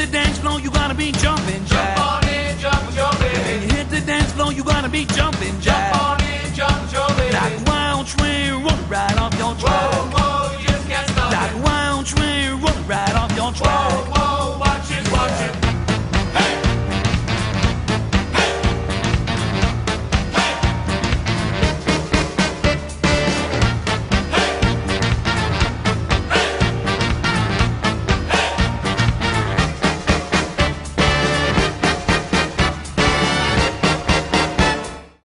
the dance floor, you gotta be jumping jack. Jump on in, jump, jump When you hit the dance floor, you gotta be jumping jack.